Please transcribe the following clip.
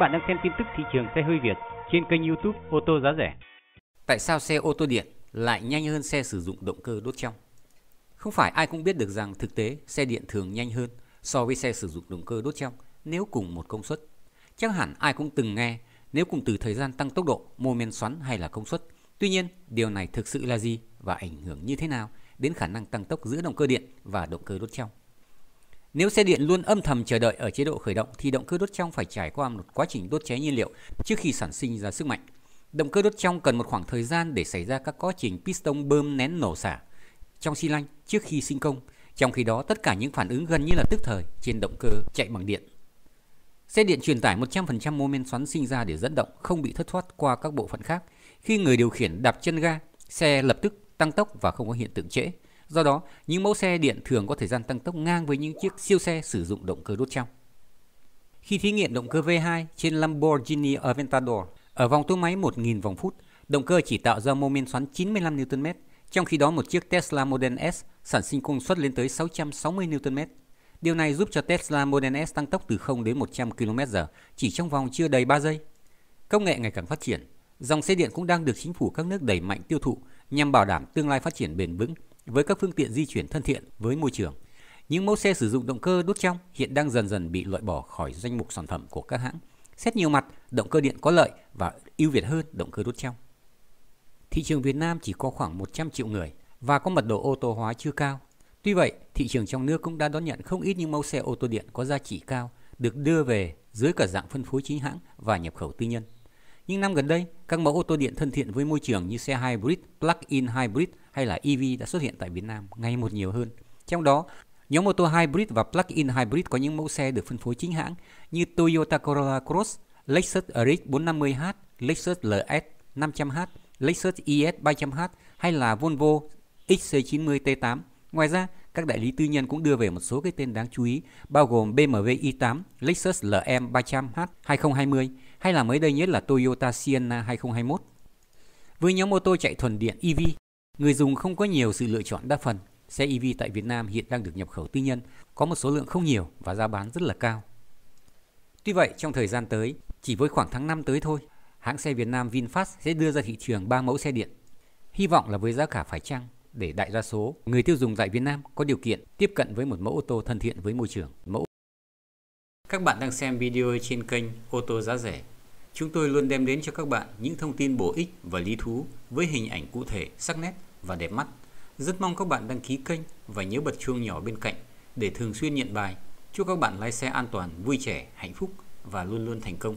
bạn đang xem tin tức thị trường xe hơi Việt trên kênh YouTube ô tô giá rẻ. Tại sao xe ô tô điện lại nhanh hơn xe sử dụng động cơ đốt trong? Không phải ai cũng biết được rằng thực tế xe điện thường nhanh hơn so với xe sử dụng động cơ đốt trong nếu cùng một công suất. Chắc hẳn ai cũng từng nghe nếu cùng từ thời gian tăng tốc độ, mô men xoắn hay là công suất. Tuy nhiên, điều này thực sự là gì và ảnh hưởng như thế nào đến khả năng tăng tốc giữa động cơ điện và động cơ đốt trong? Nếu xe điện luôn âm thầm chờ đợi ở chế độ khởi động thì động cơ đốt trong phải trải qua một quá trình đốt cháy nhiên liệu trước khi sản sinh ra sức mạnh. Động cơ đốt trong cần một khoảng thời gian để xảy ra các quá trình piston bơm nén nổ xả trong xi lanh trước khi sinh công. Trong khi đó, tất cả những phản ứng gần như là tức thời trên động cơ chạy bằng điện. Xe điện truyền tải 100% mô men xoắn sinh ra để dẫn động không bị thất thoát qua các bộ phận khác. Khi người điều khiển đạp chân ga, xe lập tức tăng tốc và không có hiện tượng trễ. Do đó, những mẫu xe điện thường có thời gian tăng tốc ngang với những chiếc siêu xe sử dụng động cơ đốt trong. Khi thí nghiệm động cơ V2 trên Lamborghini Aventador ở vòng tua máy 1.000 vòng phút, động cơ chỉ tạo ra mô men xoắn 95 Nm, trong khi đó một chiếc Tesla Model S sản sinh công suất lên tới 660 Nm. Điều này giúp cho Tesla Model S tăng tốc từ 0 đến 100 km/h chỉ trong vòng chưa đầy 3 giây. Công nghệ ngày càng phát triển, dòng xe điện cũng đang được chính phủ các nước đẩy mạnh tiêu thụ nhằm bảo đảm tương lai phát triển bền vững với các phương tiện di chuyển thân thiện với môi trường. Những mẫu xe sử dụng động cơ đốt trong hiện đang dần dần bị loại bỏ khỏi danh mục sản phẩm của các hãng. Xét nhiều mặt, động cơ điện có lợi và ưu việt hơn động cơ đốt trong. Thị trường Việt Nam chỉ có khoảng 100 triệu người và có mật độ ô tô hóa chưa cao. Tuy vậy, thị trường trong nước cũng đã đón nhận không ít những mẫu xe ô tô điện có giá trị cao được đưa về dưới cả dạng phân phối chính hãng và nhập khẩu tư nhân. Nhưng năm gần đây, các mẫu ô tô điện thân thiện với môi trường như xe hybrid, plug-in hybrid hay là EV đã xuất hiện tại Việt Nam ngày một nhiều hơn. Trong đó, nhóm ô tô hybrid và plug-in hybrid có những mẫu xe được phân phối chính hãng như Toyota Corolla Cross, Lexus RX 450h, Lexus LS 500h, Lexus ES 300h hay là Volvo XC90 T8. Ngoài ra, các đại lý tư nhân cũng đưa về một số cái tên đáng chú ý, bao gồm BMW i8, Lexus LM 300h 2020 hay là mới đây nhất là Toyota Sienna 2021. Với nhóm ô tô chạy thuần điện EV, người dùng không có nhiều sự lựa chọn đa phần. Xe EV tại Việt Nam hiện đang được nhập khẩu tư nhân, có một số lượng không nhiều và giá bán rất là cao. Tuy vậy, trong thời gian tới, chỉ với khoảng tháng 5 tới thôi, hãng xe Việt Nam VinFast sẽ đưa ra thị trường 3 mẫu xe điện. Hy vọng là với giá cả phải chăng để đại đa số người tiêu dùng tại Việt Nam có điều kiện tiếp cận với một mẫu ô tô thân thiện với môi trường. Mẫu Các bạn đang xem video trên kênh Ô tô giá rẻ. Chúng tôi luôn đem đến cho các bạn những thông tin bổ ích và lý thú với hình ảnh cụ thể, sắc nét và đẹp mắt. Rất mong các bạn đăng ký kênh và nhớ bật chuông nhỏ bên cạnh để thường xuyên nhận bài. Chúc các bạn lái xe an toàn, vui trẻ, hạnh phúc và luôn luôn thành công.